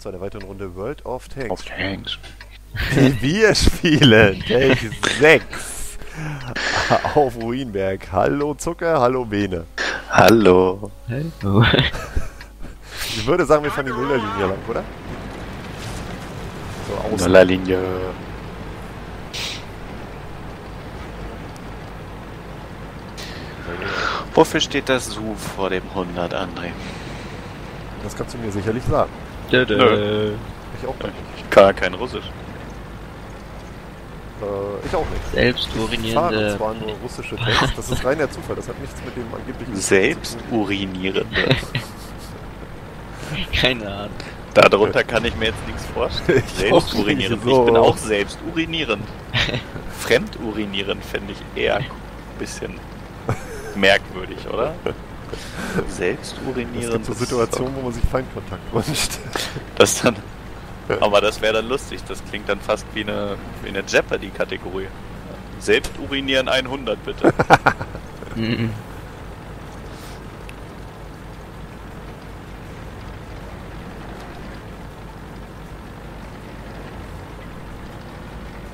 zu einer weiteren Runde World of Tanks. Auf Tanks. Wir spielen Take 6 auf Ruinberg. Hallo Zucker, hallo Bene. Hallo. Hallo. Ich würde sagen, wir fahren die Nullerlinie lang, oder? So außen. Nullerlinie. Wofür steht das SU vor dem 100, André? Das kannst du mir sicherlich sagen. Dö, dö. Nö. Ich auch nicht. Ich kann kein Russisch. Äh, ich auch nicht. Selbst Ich zwar nur russische Tanks, das ist reiner Zufall, das hat nichts mit dem angeblichen... Selbst urinierende. Keine Ahnung. Darunter kann ich mir jetzt nichts vorstellen. Ich auch Selbst nicht, urinierend. so. Ich bin auch selbst urinierend. Fremd urinierend fände ich eher ein bisschen merkwürdig, oder? Selbst Es urinierend. gibt so Situationen, wo man sich Feindkontakt wünscht. Das dann. Aber das wäre dann lustig. Das klingt dann fast wie eine, wie eine Jeopardy-Kategorie. Selbst urinieren 100, bitte. Mhm.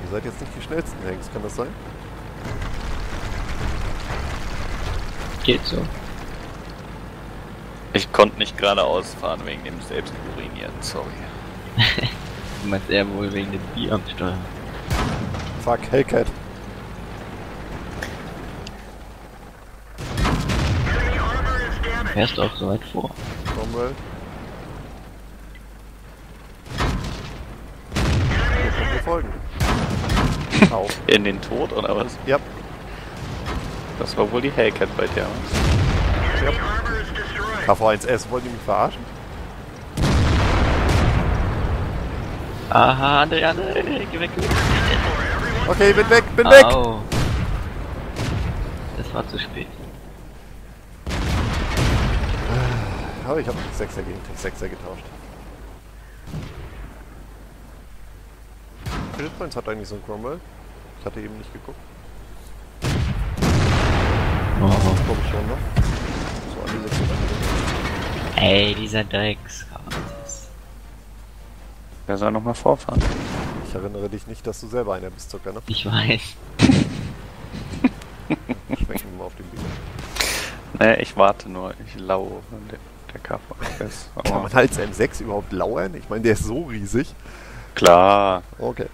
Ihr seid jetzt nicht die schnellsten Tanks, kann das sein? Geht so. Ich konnte nicht geradeaus fahren wegen dem Selbsturinieren, sorry. Du meinst eher wohl wegen dem Bier am Steuer. Fuck, Hellcat. Du fährst auch so weit vor. Cromwell. Wir folgen. Au. In den Tod oder was? Ja, Das war wohl die Hellcat bei dir. ja. KV1S, wollt ihr mich verarschen? Aha, André, André, geh weg, geh weg. Okay, bin weg, bin weg! Au. Das war zu spät. Aber ich habe Tech 6er gegen Tech 6er getauscht. Viele Points hat eigentlich so ein Cromwell? Ich hatte eben nicht geguckt. Oh. Glaube ich schon, ne? So an die 600. Ey, dieser Drecks. Wer soll nochmal vorfahren? Ich erinnere dich nicht, dass du selber einer bist, Zucker, ne? Ich weiß. Schwenken wir mal auf den Bier. Nee, ich warte nur. Ich lau der, der KVS. Kann Aber man als M6 überhaupt lauern? Ich meine, der ist so riesig. klar, Okay.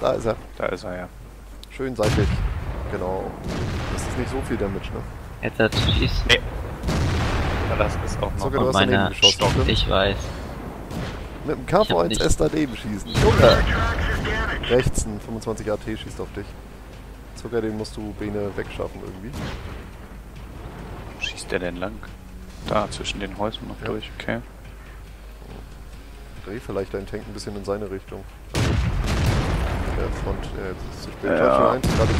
Da ist er. da ist er ja. Schön seitlich. Genau. Das ist nicht so viel Damage, ne? Jetzt hat schießt. Aber das ist auch noch Zucker, meiner Stock, ich weiß. Mit dem KV1S daneben schießen. Junge! Rechts, ein 25 AT schießt auf dich. Zucker, den musst du Bene wegschaffen irgendwie. Wo schießt der denn lang? Da, zwischen den Häusern noch ja. durch, okay. Dreh vielleicht deinen Tank ein bisschen in seine Richtung. Der Front, äh, zu spät. Ja. Eins, gerade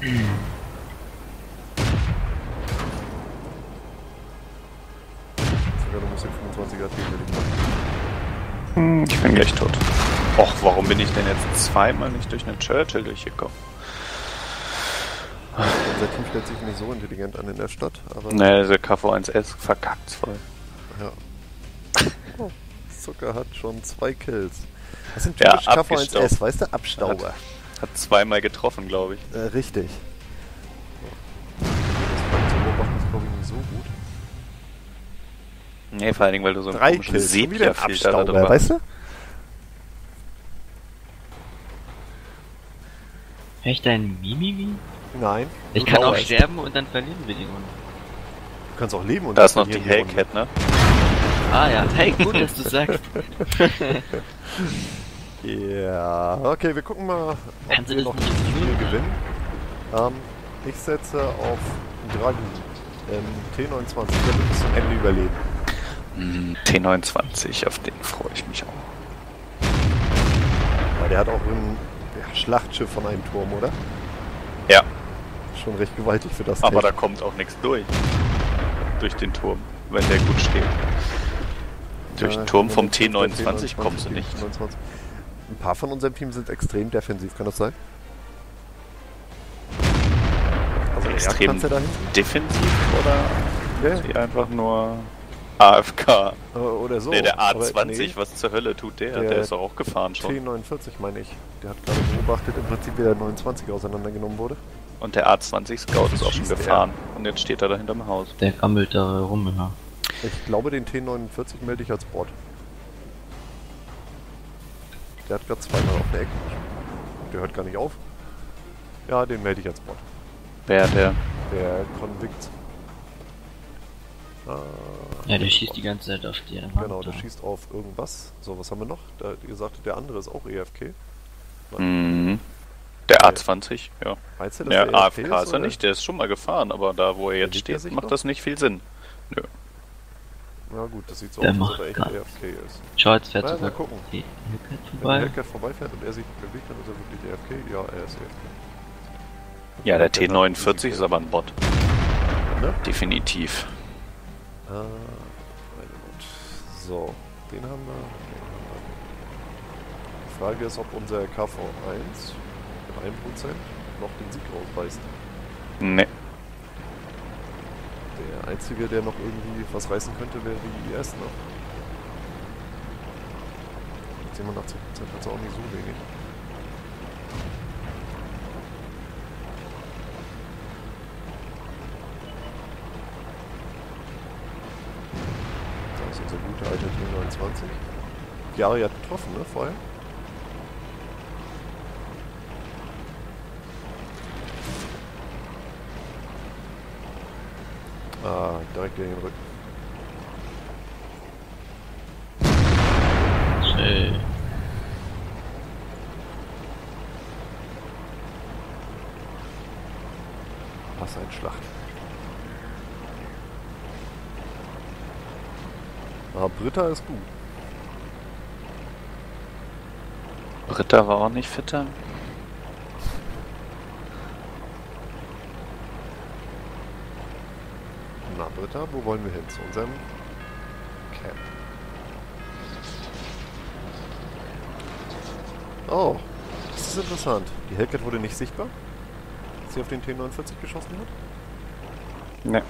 zu. 25er Team mit hm, Ich bin gleich tot. Och, warum bin ich denn jetzt zweimal nicht durch eine Churchill durchgekommen? Also unser Team stellt sich nicht so intelligent an in der Stadt, aber. Ne, der KV1S verkackt's voll. Ja. Zucker hat schon zwei Kills. Das sind typisch ja, KV1S, weißt du? Abstauber. Hat, hat zweimal getroffen, glaube ich. Äh, richtig. So. Das beobachten ist, glaube ich, nicht so gut. Nee, vor allen Dingen, weil du so einen Drei komischen Kills, schon wieder ein Sepia-Filter da Abstauber, drüber weißt du? Hör ich dein Mimimi? Nein. Ich kann auch sterben und dann verlieren wir die Runde. Du kannst auch leben und Da ist noch die verlieren. Hellcat, ne? Ah ja, hey, gut, dass du sagst. Ja, okay, wir gucken mal, ob Kannst du wir das noch nicht tun? gewinnen. Ähm, ich setze auf Dragon ähm, T29, der wird bis zum Ende überleben. Hm, T29, auf den freue ich mich auch. Weil der hat auch ein ja, Schlachtschiff von einem Turm, oder? Ja, Schon recht gewaltig für das aber da Tank. kommt auch nichts durch. Durch den Turm, wenn der gut steht. Durch Ja, den Turm vom der T29 kommst du nicht. T29. Ein paar von unserem Team sind extrem defensiv, kann das sein? Also Extrem ja defensiv oder Ja, einfach nur AFK. äh, oder so. nee, der Aber A20, nee, was zur Hölle tut der? Der Der, ist doch auch gefahren schon. T49 meine ich. Der hat gerade beobachtet, im Prinzip wie der 29 auseinandergenommen wurde. Und der A20 Scout ist auch schon gefahren. Und jetzt steht er da hinterm Haus. Der gammelt da rum, ja. Ich glaube, den T49 melde ich als Bot. Der hat gerade zweimal auf der Ecke. Der hört gar nicht auf. Ja, den melde ich als Bot. Wer der? Der Convict. Ah, Ja, der schießt die ganze Zeit auf die Wand. Genau, der da. schießt auf irgendwas. So, was haben wir noch? Da, ihr sagtet, der andere ist auch EFK. Mhm. Der A20, ja. Meinst du, dass Ja, der AFK EFK ist er oder? nicht, der ist schon mal gefahren, aber da wo er jetzt er steht, macht noch? das nicht viel Sinn. Nö. Na gut, das sieht so Der aus, als macht ob er echt grad- EFK ist. Schau, jetzt fährt Na, sogar gucken. die Hellcat Wenn der vorbeifährt und er sich bewegt, dann ist er wirklich EFK. Ja, er ist EFK. Ja, der Hellcat hat T49 Risiko. ist aber ein Bot. Ne? Definitiv. Ah. So, den haben wir. Die Frage ist, ob unser KV1 mit 1% noch den Sieg rausbeißt. Ne. Der einzige, der noch irgendwie was reißen könnte, wäre die IS noch. Mit 87% hat sie auch nicht so wenig. Da T29. Die Ari hat getroffen, ne, vorher? Ah, direkt in den Rücken. Schön. Was ein Schlacht. Ah, Britta ist gut. Britta war auch nicht fitter. Na, Britta, wo wollen wir hin? Zu unserem Camp. Oh, das ist interessant. Die Hellcat wurde nicht sichtbar, als sie auf den T49 geschossen hat. Ne.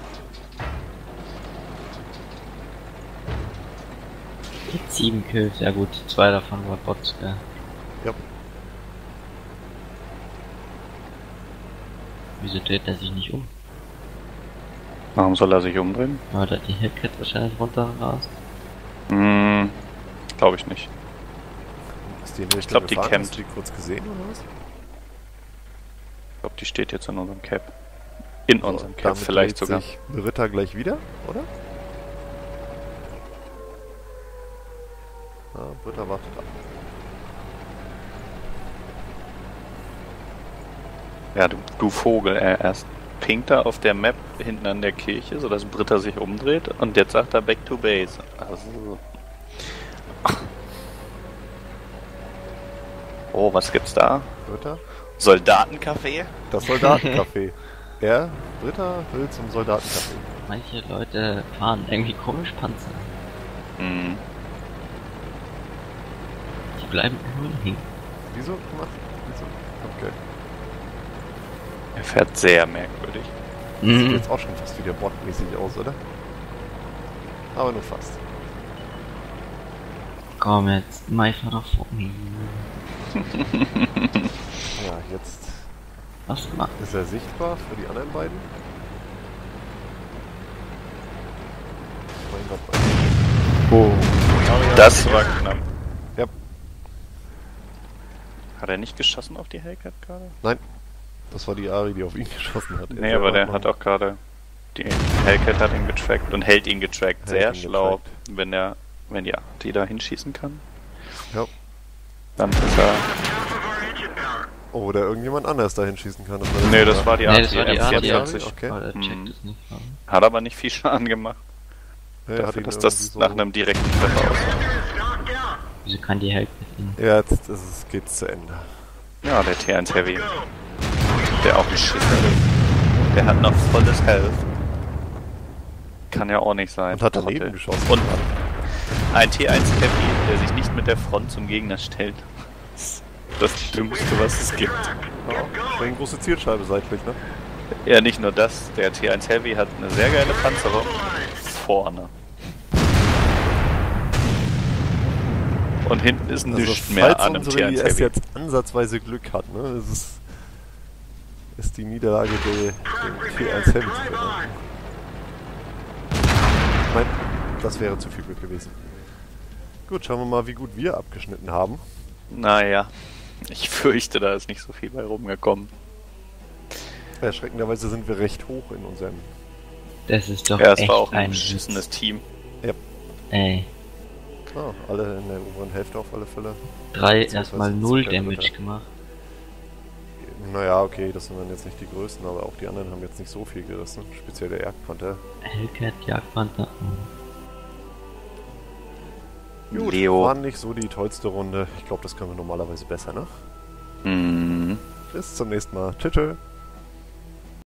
Sieben Kills, ja gut, zwei davon war Bots, gell. Ja. Wieso dreht er sich nicht um? Warum soll er sich umdrehen? Weil da die Hellcat wahrscheinlich runterrast. Hm, glaube ich nicht. Ist die in Richtung glaub, die campt. Hast du die kurz gesehen oder was? Ich glaube, die steht jetzt in unserem Cap. In unserem Cap vielleicht sogar. sich Britta gleich wieder, oder? Ah, Britta wartet ab. Ja, du, du Vogel, er erst pinkt er auf der Map hinten an der Kirche, sodass Britta sich umdreht und jetzt sagt er Back to Base. Also. Oh, was gibt's da? Britta? Soldatencafé? Das Soldatencafé. er, Britta, will zum Soldatencafé. Manche Leute fahren irgendwie komisch Panzer. Hm. Bleiben immer hängen. Wieso? Wieso? Okay. Er fährt sehr merkwürdig. Sieht Mhm. jetzt auch schon fast wieder botmäßig aus, oder? Aber nur fast. Komm jetzt, my father fuck me. Ja, jetzt Was macht? ist er sichtbar für die anderen beiden. Mein Gott. Oh. Das war knapp. Ja. Hat er nicht geschossen auf die Hellcat gerade? Das war die Ari, die auf ihn geschossen hat. Nee, aber der hat auch gerade. Die Hellcat hat ihn getrackt und hält ihn getrackt. Hält Sehr ihn schlau, getrackt. wenn er, wenn die, die da hinschießen kann. Ja. Dann ist er. Oder irgendjemand anders dahin schießen kann. Das Nee, das war die Nee, das war die AT Art, die Art. M40. Okay. Der checkt Mhm. Hat aber nicht viel Schaden gemacht. Ja, er hat dafür, dass das so- nach einem direkten Treffer aussah. Wieso kann die Hellcat ihn? Ja, jetzt ist es, geht's zu Ende. Ja, der T1 Heavy. Der auch ein Schisser ist. Der hat noch volles Health. Kann ja auch nicht sein. Und hat daneben geschossen. Und ein T1 Heavy, der sich nicht mit der Front zum Gegner stellt. Das Schlimmste, was es gibt. Ja, eine große Zielscheibe seitlich, ne? Ja, nicht nur das, der T1 Heavy hat eine sehr geile Panzerung vorne. Und hinten ist Also nichts mehr falls an T1 IS Heavy. jetzt ansatzweise Glück hat, ne, das ist, ist die Niederlage der, dem T1 Heavy zu verdanken. Nein, das wäre zu viel Glück gewesen. Gut, schauen wir mal, wie gut wir abgeschnitten haben. Naja, ich fürchte, da ist nicht so viel bei rumgekommen. Erschreckenderweise sind wir recht hoch in unserem... Das ist doch Ja, es echt war auch ein beschissenes. Team. Ey, Ah, alle in der oberen Hälfte auf alle Fälle. drei erstmal null Damage gemacht. Naja, okay, das sind dann jetzt nicht die größten, aber auch die anderen haben jetzt nicht so viel gerissen. Speziell der Jagdpanther. Hellcat, Jagdpanther. Gut, Leo. war nicht so die tollste Runde. Ich glaube, das können wir normalerweise besser, ne? Mhm. Bis zum nächsten Mal. Tschüss.